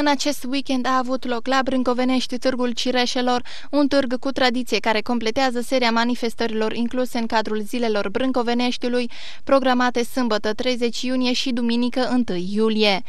În acest weekend a avut loc la Brâncovenești Târgul Cireșelor, un târg cu tradiție care completează seria manifestărilor incluse în cadrul zilelor Brâncoveneștiului, programate sâmbătă 30 iunie și duminică 1 iulie.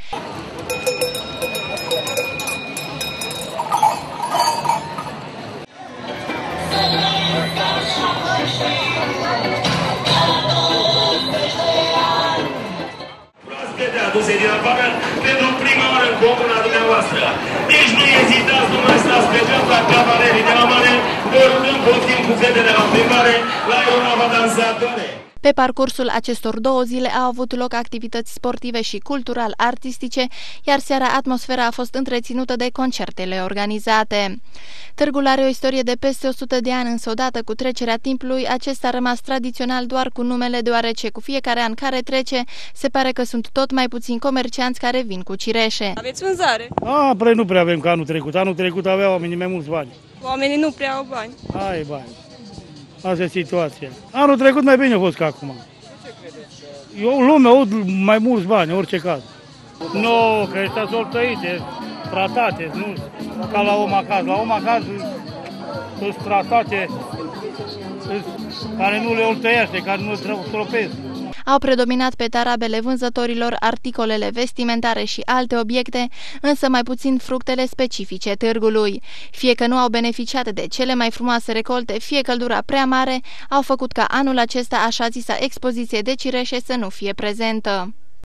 aduse din afară pentru prima oară în comuna dumneavoastră. Deci nu ezitați, nu mai stați pe dreapta cavalerii de la mare, vor dăm puțin cu fetele la plimbare la aeronava dansatoare. Pe parcursul acestor două zile au avut loc activități sportive și cultural-artistice, iar seara atmosfera a fost întreținută de concertele organizate. Târgul are o istorie de peste 100 de ani, însă odată cu trecerea timpului, acesta a rămas tradițional doar cu numele, deoarece cu fiecare an care trece, se pare că sunt tot mai puțini comercianți care vin cu cireșe. Aveți vânzare? A, pre nu prea avem ca anul trecut. Anul trecut aveau oamenii mai mulți bani. Oamenii nu prea au bani. Ai bani. Asta e situația. Anul trecut mai bine a fost ca acum. Eu, lumea au mai mulți bani, în orice caz. Nu, că ăștia sunt tăite, tratate, nu ca la om acasă. La om acasă sunt tratate care nu le oltăiește, care nu le tropesc. Au predominat pe tarabele vânzătorilor articolele vestimentare și alte obiecte, însă mai puțin fructele specifice târgului. Fie că nu au beneficiat de cele mai frumoase recolte, fie căldura prea mare, au făcut ca anul acesta așa zisa expoziție de cireșe să nu fie prezentă.